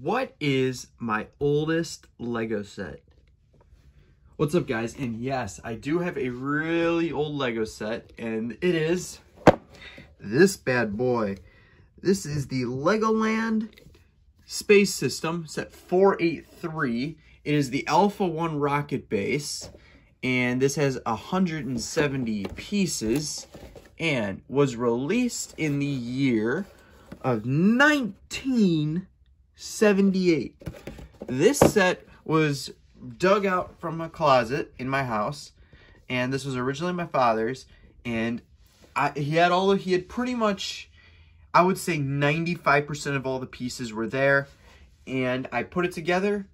what is my oldest Lego set? What's up guys? And yes, I do have a really old Lego set and it is this bad boy. This is the Legoland Space System set 483. It is the Alpha 1 rocket base and this has 170 pieces and was released in the year of 1978. This set was dug out from a closet in my house, and this was originally my father's, and I, he had all of, he had pretty much, I would say 95% of all the pieces were there, and I put it together,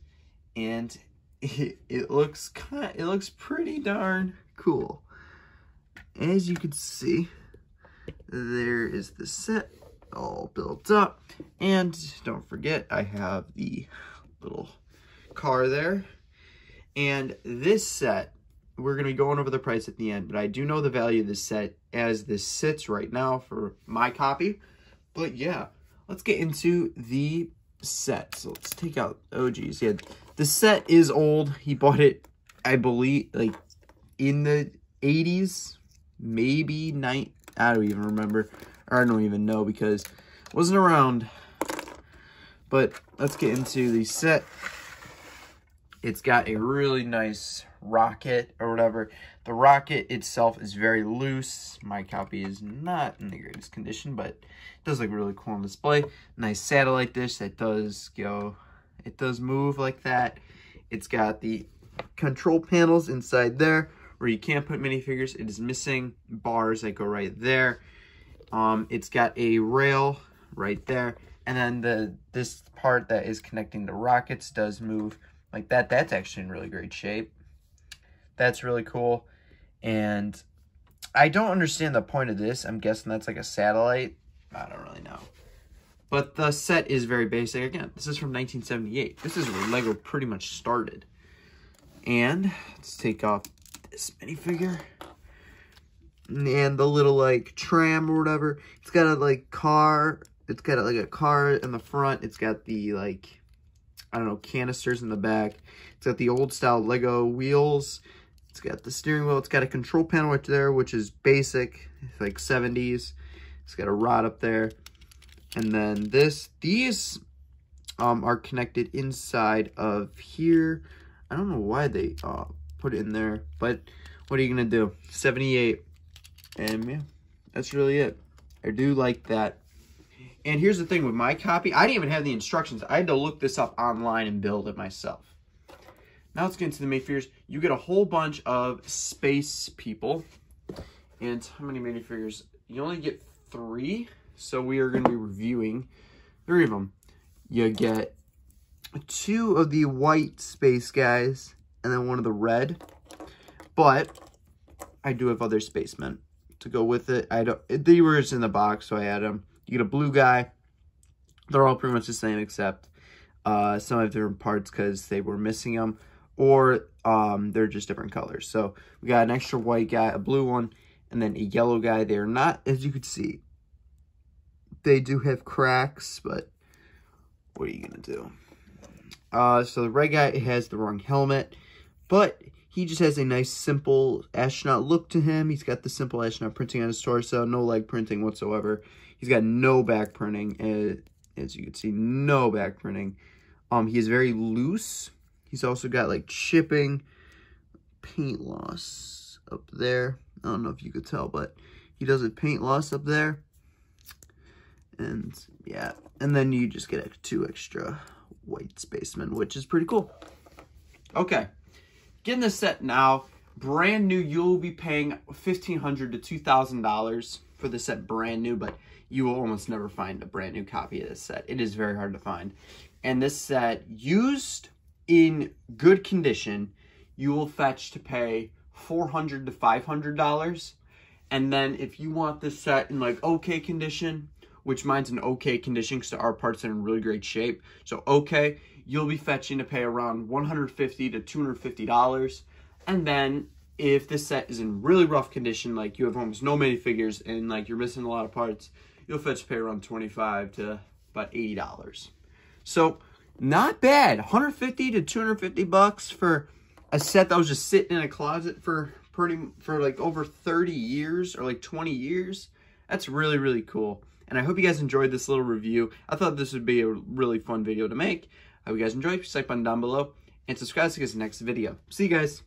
and it, it looks kind of, it looks pretty darn cool. As you can see, there is the set all built up. And don't forget, I have the little car there. And this set, we're going to be going over the price at the end, but I do know the value of this set as this sits right now for my copy. But yeah, let's get into the set. So let's take out, oh geez, yeah, the set is old. He bought it, I believe, like in the 80s, maybe night. I don't even remember. Or I don't even know because wasn't around. But let's get into the set. It's got a really nice rocket or whatever. The rocket itself is very loose. My copy is not in the greatest condition, but it does look really cool on display. Nice satellite dish that does go, it does move like that. It's got the control panels inside there where you can't put minifigures. It is missing bars that go right there. Um, it's got a rail right there. And then the this part that is connecting the rockets does move like that. That's actually in really great shape. That's really cool. And I don't understand the point of this. I'm guessing that's like a satellite. I don't really know. But the set is very basic. Again, this is from 1978. This is where Lego pretty much started. And let's take off this minifigure and the little like tram or whatever. It's got a like car. It's got like a car in the front. It's got the like I don't know canisters in the back. It's got the old style Lego wheels. It's got the steering wheel. It's got a control panel right there, which is basic, like 70s. It's got a rod up there. And then this, these um, are connected inside of here. I don't know why they uh, put it in there, but what are you going to do? 78 and yeah, that's really it. I do like that. And here's the thing with my copy, I didn't even have the instructions. I had to look this up online and build it myself. Now let's get into the minifigures. You get a whole bunch of space people. And how many minifigures? You only get three. So we are going to be reviewing three of them. You get two of the white space guys and then one of the red. But I do have other spacemen to go with it. I don't. They were just in the box, so I had them. You get a blue guy. They're all pretty much the same, except uh, some have different parts because they were missing them, or um, they're just different colors. So we got an extra white guy, a blue one, and then a yellow guy. They are not, as you can see, they do have cracks, but what are you gonna do? Uh, so the red guy has the wrong helmet, but he just has a nice, simple astronaut look to him. He's got the simple astronaut printing on his torso, no leg printing whatsoever. He's got no back printing, uh, as you can see, no back printing. Um, he is very loose. He's also got like chipping, paint loss up there. I don't know if you could tell, but he does a paint loss up there. And yeah, and then you just get two extra white spacemen, which is pretty cool. Okay. Getting this set now, brand new, you'll be paying 1,500 to $2,000 for the set brand new, but you will almost never find a brand new copy of this set. It is very hard to find. And this set, used in good condition, you will fetch to pay 400 to $500. And then if you want this set in like okay condition, which mine's in okay condition because our parts are in really great shape. So okay, you'll be fetching to pay around 150 to $250. And then if this set is in really rough condition, like you have almost no minifigures and like you're missing a lot of parts, you'll fetch pay around 25 to about $80. So not bad. 150 to 250 bucks for a set that was just sitting in a closet for pretty for like over 30 years or like 20 years. That's really, really cool. And I hope you guys enjoyed this little review. I thought this would be a really fun video to make. Hope you guys enjoyed. Please like button down below and subscribe to see the next video. See you guys.